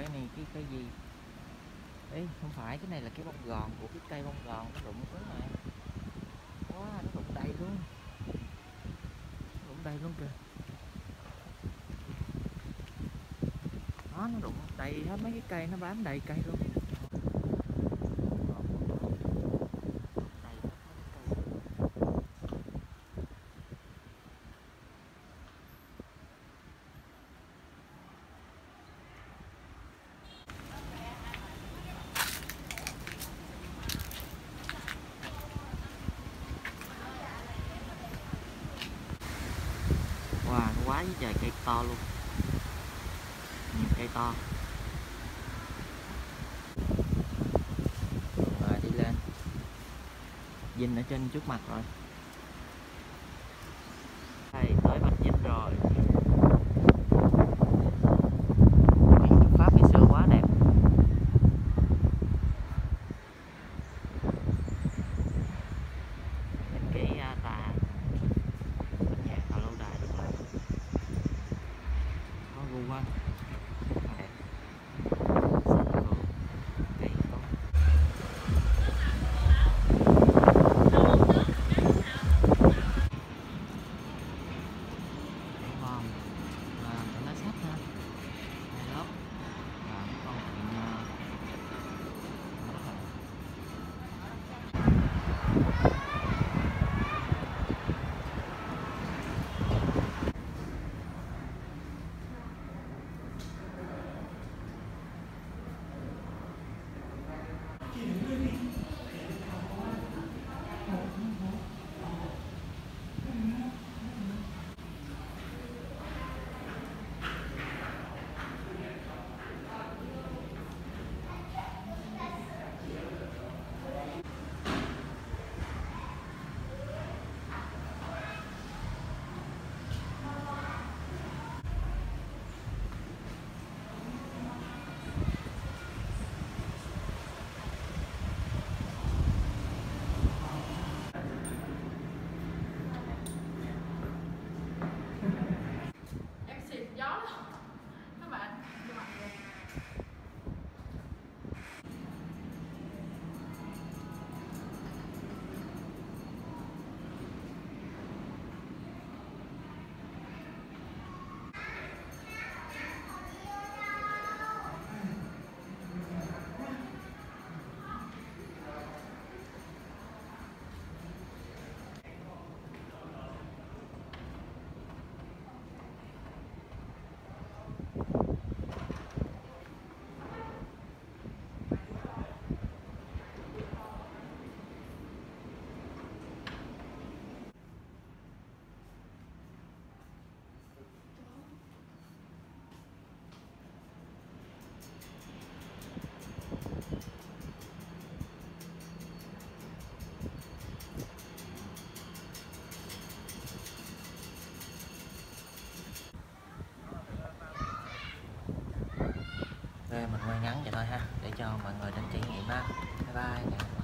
cái này cái cái gì? Ê, không phải cái này là cái bông gòn của cái cây bông gòn nó rụng xuống này quá nó rụng đầy luôn. Rụng đầy luôn kìa. Đó nó rụng đầy hết mấy cái cây nó bám đầy cây luôn Đầy hết mấy cái cây. Wow, nó quá với trời cây to luôn. Nhiều cây to. Rồi đi lên. Dinh ở trên trước mặt rồi. Đây, tới Bạch Dinh rồi. Kiến ngắn vậy thôi ha. Để cho mọi người đến trải nghiệm ha, bye bye